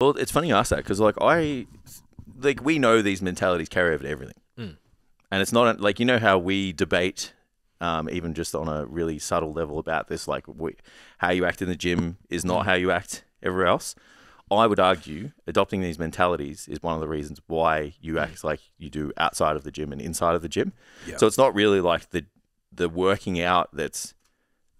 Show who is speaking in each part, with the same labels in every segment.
Speaker 1: Well, it's funny you ask that because like I, like we know these mentalities carry over to everything,
Speaker 2: Mm.
Speaker 1: and it's not like you know how we debate, um, even just on a really subtle level about this, like we, how you act in the gym is not
Speaker 2: Mm.
Speaker 1: how you act everywhere else. I would argue adopting these mentalities is one of the reasons why you act like you do outside of the gym and inside of the gym.
Speaker 2: Yeah.
Speaker 1: So it's not really like the the working out that's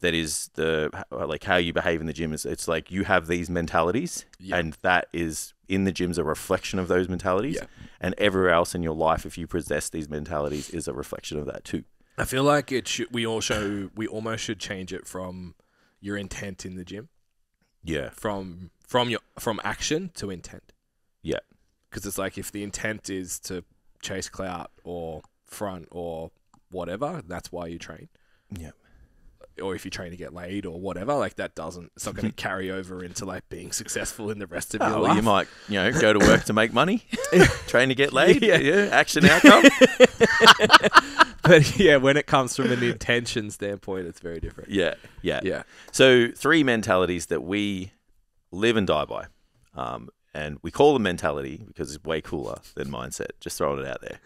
Speaker 1: that is the like how you behave in the gym. It's, it's like you have these mentalities,
Speaker 2: Yeah.
Speaker 1: and that is in the gym's a reflection of those mentalities.
Speaker 2: Yeah.
Speaker 1: And everywhere else in your life, if you possess these mentalities, is a reflection of that too.
Speaker 2: I feel like it should. We all show. We almost should change it from your intent in the gym,
Speaker 1: Yeah.
Speaker 2: from from your from action to intent.
Speaker 1: Yeah.
Speaker 2: Because it's like if the intent is to chase clout or front or whatever, that's why you train.
Speaker 1: Yeah.
Speaker 2: Or if you're trying to get laid or whatever, like that doesn't. It's not going to carry over into like being successful in the rest of your
Speaker 1: Oh,
Speaker 2: life.
Speaker 1: you might, you know, go to work to make money, train to get laid.
Speaker 2: Yeah.
Speaker 1: yeah. Action outcome.
Speaker 2: but yeah, when it comes from an intention standpoint, it's very different.
Speaker 1: yeah. Yeah.
Speaker 2: Yeah.
Speaker 1: So three mentalities that we live and die by, um, and we call them mentality because it's way cooler than mindset. Just throwing it out there.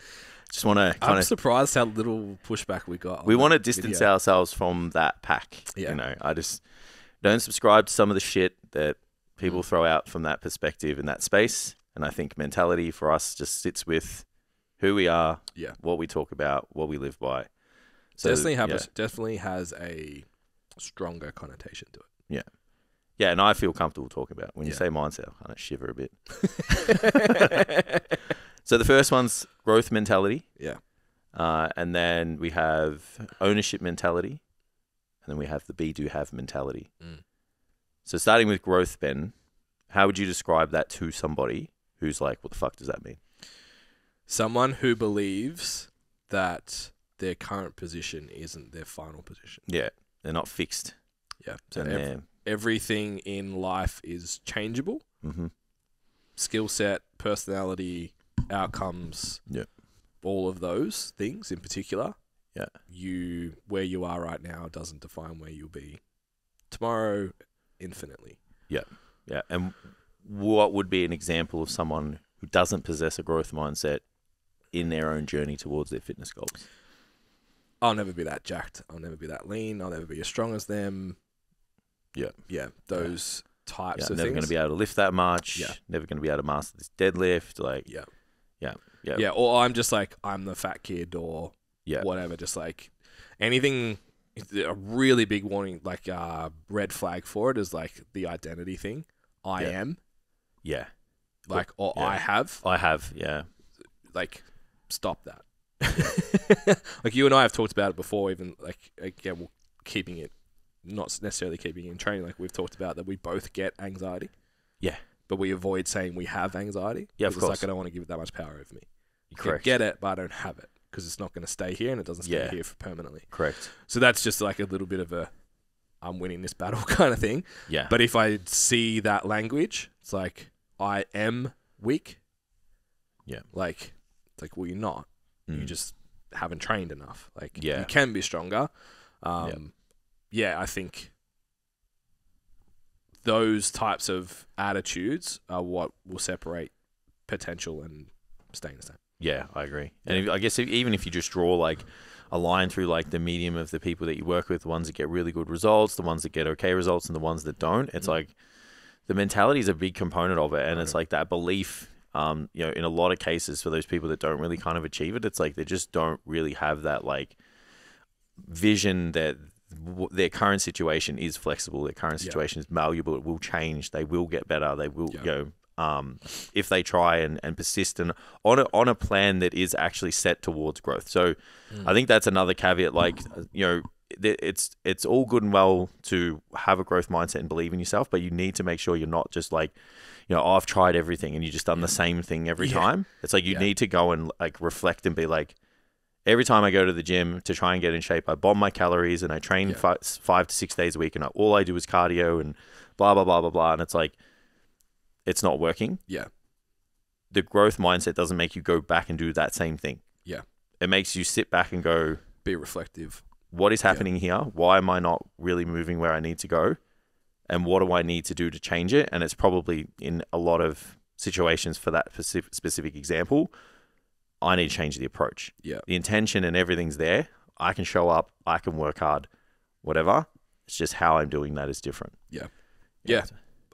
Speaker 1: Just want to
Speaker 2: I'm surprised how little pushback we got.
Speaker 1: we want to distance
Speaker 2: video.
Speaker 1: ourselves from that pack.
Speaker 2: Yeah.
Speaker 1: You know, I just don't subscribe to some of the shit that
Speaker 2: Mm.
Speaker 1: people throw out from that perspective in that space. And I think mentality for us just sits with who we are,
Speaker 2: Yeah.
Speaker 1: what we talk about, what we live by. So,
Speaker 2: definitely have
Speaker 1: yeah.
Speaker 2: a, definitely has a stronger connotation to it.
Speaker 1: yeah, and I feel comfortable talking about. it. When you
Speaker 2: Yeah.
Speaker 1: say mindset, I kind of shiver a bit. So the first one's growth mentality.
Speaker 2: Yeah.
Speaker 1: Uh, and then we have ownership mentality. And then we have the be do have mentality.
Speaker 2: Mm.
Speaker 1: So starting with growth, Ben, how would you describe that to somebody who's like, what the fuck does that mean?
Speaker 2: Someone who believes that their current position isn't their final position.
Speaker 1: Yeah. They're not fixed.
Speaker 2: Yeah. So
Speaker 1: And they're,
Speaker 2: everything in life is changeable.
Speaker 1: hmm
Speaker 2: Skill set, personality, outcomes.
Speaker 1: Yeah.
Speaker 2: All of those things in particular.
Speaker 1: Yeah.
Speaker 2: You where you are right now doesn't define where you'll be tomorrow infinitely.
Speaker 1: Yeah. Yeah. And what would be an example of someone who doesn't possess a growth mindset in their own journey towards their fitness goals?
Speaker 2: I'll never be that jacked. I'll never be that lean. I'll never be as strong as them.
Speaker 1: Yeah.
Speaker 2: Yeah. Those types
Speaker 1: Yeah,
Speaker 2: of
Speaker 1: never
Speaker 2: things.
Speaker 1: going to be able to lift that much.
Speaker 2: Yeah.
Speaker 1: Never going to be able to master this deadlift. Like,
Speaker 2: Yeah.
Speaker 1: yeah, yeah,
Speaker 2: yeah. Or I'm just like I'm the fat kid or
Speaker 1: yeah,
Speaker 2: whatever. Just like anything. A really big warning, like uh, red flag for it, is like the identity thing. I
Speaker 1: Yeah.
Speaker 2: am
Speaker 1: yeah.
Speaker 2: like, or
Speaker 1: Yeah.
Speaker 2: I have.
Speaker 1: I have, yeah,
Speaker 2: Like, stop that. like you and I have talked about it before. Even like again, keeping it, not necessarily keeping in training. Like we've talked about that we both get anxiety.
Speaker 1: Yeah.
Speaker 2: But we avoid saying we have anxiety.
Speaker 1: Yeah, of
Speaker 2: It's
Speaker 1: course.
Speaker 2: like I don't want to give it that much power over me. Can
Speaker 1: correct,
Speaker 2: get it, but I don't have it because it's not going to stay here and it doesn't stay
Speaker 1: Yeah.
Speaker 2: here for permanently.
Speaker 1: correct,
Speaker 2: So that's just like a little bit of a I'm winning this battle kind of thing.
Speaker 1: yeah,
Speaker 2: But if I see that language, it's like I am weak.
Speaker 1: Yeah.
Speaker 2: Like it's like well you're not. You
Speaker 1: Mm.
Speaker 2: just haven't trained enough. Like
Speaker 1: Yeah.
Speaker 2: you can be stronger. Um yeah, I think those types of attitudes are what will separate potential and staying the same.
Speaker 1: yeah, I agree. And if, I guess if, even if you just draw like a line through like the medium of the people that you work with, the ones that get really good results, the ones that get okay results, and the ones that don't, it's
Speaker 2: Mm.
Speaker 1: like the mentality is a big component of it, and it's like that belief. Um, you know, in a lot of cases, for those people that don't really kind of achieve it, it's like they just don't really have that like vision that their current situation is flexible. Their current situation is malleable. It will change. They will get better. They will, you know, um, if they try and, and persist and on a, on a plan that is actually set towards growth. So
Speaker 2: Mm.
Speaker 1: I think that's another caveat. Like, you know, it's it's all good and well to have a growth mindset and believe in yourself, but you need to make sure you're not just like, you know, oh, I've tried everything and you just done the same thing every
Speaker 2: Yeah.
Speaker 1: time. It's like you
Speaker 2: Yeah.
Speaker 1: need to go and like reflect and be like, every time I go to the gym to try and get in shape, I bomb my calories and I train
Speaker 2: Yeah.
Speaker 1: fi- five to six days a week, and I, all I do is cardio and blah blah blah blah blah. And it's like, it's not working.
Speaker 2: Yeah.
Speaker 1: The growth mindset doesn't make you go back and do that same thing.
Speaker 2: Yeah.
Speaker 1: It makes you sit back and go,
Speaker 2: Be reflective.
Speaker 1: what is happening here? Why am I not really moving where I need to go? and what do I need to do to change it? And it's probably in a lot of situations for that specific example, I need to change the approach.
Speaker 2: Yeah.
Speaker 1: The intention and everything's there. I can show up, I can work hard, whatever. It's just how I'm doing that is different.
Speaker 2: Yeah. Yeah.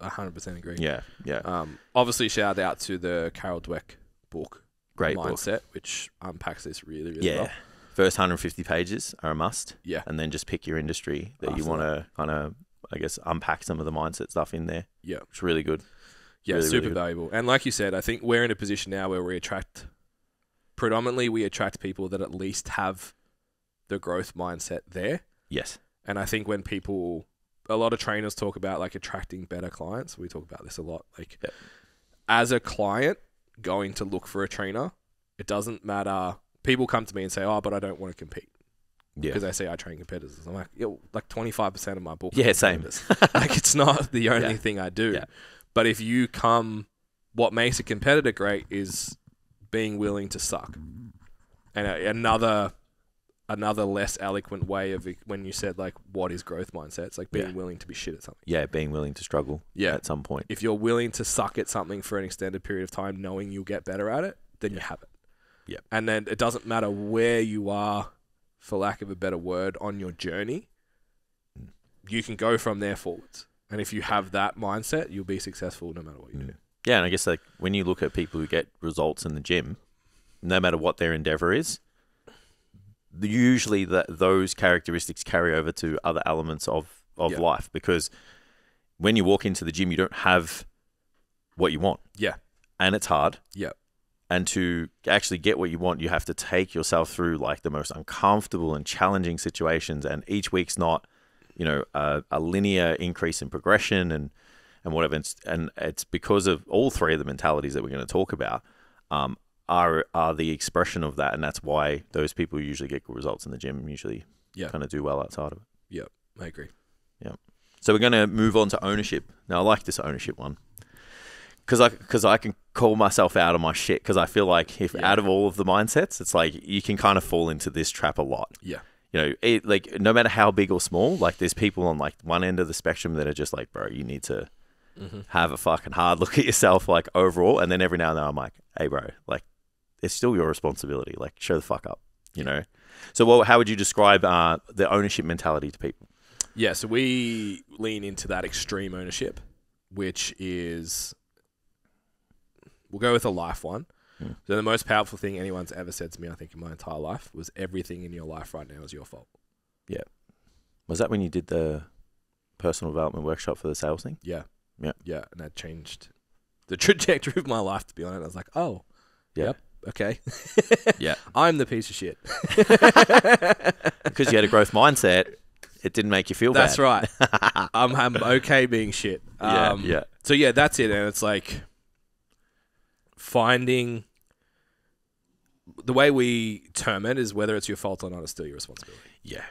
Speaker 2: Hundred percent agree.
Speaker 1: Yeah. Yeah.
Speaker 2: Um, obviously, shout out to the Carol Dweck book,
Speaker 1: Great book.
Speaker 2: Mindset, which unpacks this really, really
Speaker 1: Yeah.
Speaker 2: well.
Speaker 1: First 150 pages are a must.
Speaker 2: Yeah.
Speaker 1: And then just pick your industry that you want to kind of, I guess, unpack some of the mindset stuff in there.
Speaker 2: Yeah.
Speaker 1: It's really good.
Speaker 2: Yeah,
Speaker 1: Really,
Speaker 2: super
Speaker 1: really
Speaker 2: valuable. And like you said, I think we're in a position now where we attract predominantly we attract people that at least have the growth mindset there.
Speaker 1: Yes.
Speaker 2: And I think when people a lot of trainers talk about like attracting better clients, we talk about this a lot. Like
Speaker 1: Yep.
Speaker 2: as a client going to look for a trainer, it doesn't matter people come to me and say, "Oh, but I don't want to compete."
Speaker 1: Yeah.
Speaker 2: Because they say I train competitors. I'm like, Yo, like 25% of my book.
Speaker 1: Yeah, same.
Speaker 2: like it's not the only
Speaker 1: Yeah.
Speaker 2: thing I do.
Speaker 1: Yeah.
Speaker 2: But if you come, what makes a competitor great is being willing to suck. And a, another, another less eloquent way of it, when you said like, what is growth mindset? It's like being
Speaker 1: Yeah.
Speaker 2: willing to be shit at something.
Speaker 1: Yeah. Being willing to struggle
Speaker 2: Yeah.
Speaker 1: at some point.
Speaker 2: If you're willing to suck at something for an extended period of time, knowing you'll get better at it, then you have it.
Speaker 1: Yeah.
Speaker 2: And then it doesn't matter where you are, for lack of a better word, on your journey.
Speaker 1: Mm.
Speaker 2: You can go from there forwards. And if you have that mindset, you'll be successful no matter what you do.
Speaker 1: Yeah, and I guess like when you look at people who get results in the gym, no matter what their endeavor is, usually that those characteristics carry over to other elements of of
Speaker 2: Yeah.
Speaker 1: life because when you walk into the gym, you don't have what you want,
Speaker 2: Yeah.
Speaker 1: and it's hard.
Speaker 2: Yeah.
Speaker 1: And to actually get what you want, you have to take yourself through like the most uncomfortable and challenging situations. And each week's not, you know, a, a linear increase in progression and and whatever. And it's, and it's because of all three of the mentalities that we're going to talk about um, are are the expression of that, and that's why those people usually get good results in the gym. and Usually,
Speaker 2: Yeah.
Speaker 1: kind of do well outside of it.
Speaker 2: Yep, I agree. Yep.
Speaker 1: So we're going to move on to ownership. Now I like this ownership one because I because I can call myself out of my shit because I feel like if
Speaker 2: Yeah.
Speaker 1: out of all of the mindsets, it's like you can kind of fall into this trap a lot.
Speaker 2: Yeah.
Speaker 1: You know, it, like no matter how big or small, like there's people on like one end of the spectrum that are just like, bro, you need to
Speaker 2: Mm-hmm.
Speaker 1: have a fucking hard look at yourself, like overall. And then every now and then I'm like, hey, bro, like it's still your responsibility. Like show the fuck up, you know. So, well, how would you describe uh, the ownership mentality to people?
Speaker 2: Yeah, so we lean into that extreme ownership, which is we'll go with a life one.
Speaker 1: Hmm.
Speaker 2: So the most powerful thing anyone's ever said to me, I think, in my entire life was everything in your life right now is your fault. Yeah.
Speaker 1: Was that when you did the personal development workshop for the sales thing?
Speaker 2: Yeah.
Speaker 1: Yeah.
Speaker 2: Yeah. And that changed the trajectory of my life, to be honest. I was like, oh,
Speaker 1: Yeah.
Speaker 2: Yep. okay.
Speaker 1: Yeah.
Speaker 2: I'm the piece of shit.
Speaker 1: Because you had a growth mindset, it didn't make you feel
Speaker 2: That's
Speaker 1: bad.
Speaker 2: That's right. I'm, I'm okay being shit.
Speaker 1: Yeah,
Speaker 2: Um,
Speaker 1: yeah.
Speaker 2: So yeah, that's it. And it's like finding the way we term it is whether it's your fault or not, it's still your responsibility.
Speaker 1: Yeah.